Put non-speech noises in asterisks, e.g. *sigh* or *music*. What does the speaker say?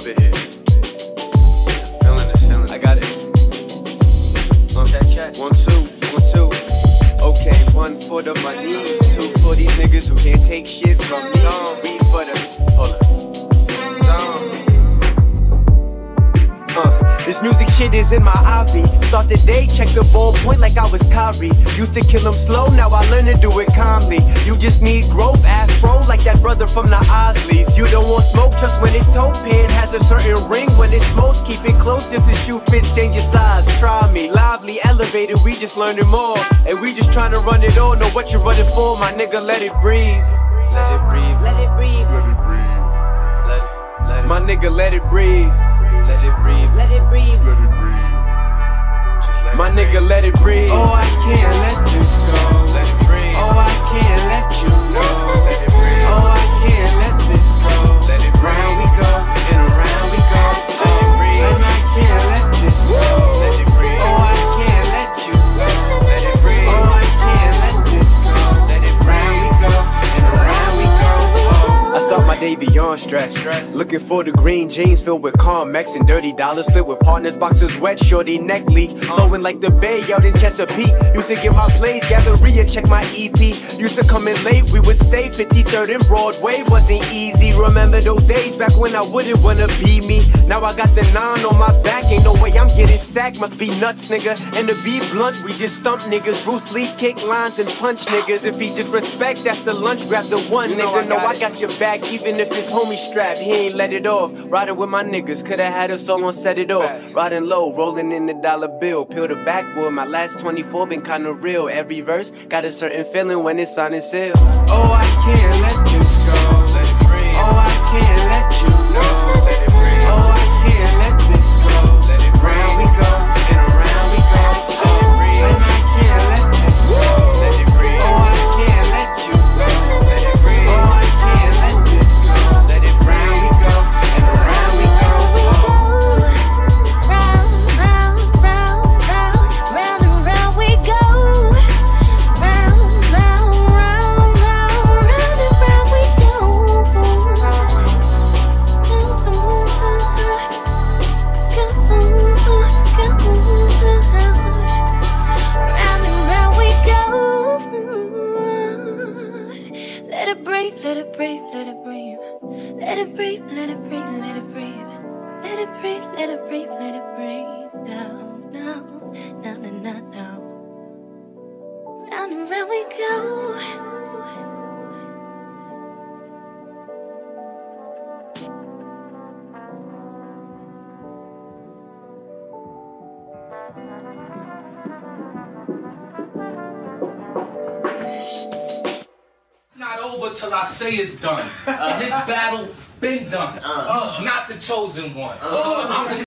love it here. This music shit is in my IV. Start the day, check the ball point like I was Kyrie. Used to kill him slow, now I learn to do it calmly. You just need growth, afro, like that brother from the Isleys. You don't want smoke, trust when it toe pen has a certain ring. When it smokes, keep it close. If the shoe fits, change your size. Try me, lively, elevated, we just learning more. And we just trying to run it all, know what you're running for, my nigga, let it breathe. Let it breathe, Let it breathe. Let it breathe. let it, let it. My nigga, let it breathe. Let it breathe. Let it breathe. Let it breathe. My nigga, let it breathe. Oh, I can't let this day beyond stress. Looking for the green jeans filled with Carmex and dirty dollars split with partners. Boxes wet, shorty neck leak. Flowing like the bay out in Chesapeake. Used to get my plays, Galleria, check my EP. Used to come in late, we would stay 53rd and Broadway. Wasn't easy. Remember those days back when I wouldn't wanna be me. Now I got the nine on my back. Ain't no way I'm getting sacked. Must be nuts, nigga. And to be blunt, we just stump niggas. Bruce Lee kick lines and punch niggas. If he disrespect after lunch, grab the one nigga. No, I got your back, even if it's homie strapped. He ain't let it off. Riding with my niggas, coulda had a song on set it off. Riding low, rolling in the dollar bill. Peel the backwood, my last 24 been kinda real. Every verse got a certain feeling when it's on and seal. Oh, I can't let this go. Round we go. It's not over till I say it's done. *laughs* Uh, this battle been done. He's not the chosen one. Uh-huh. I'm the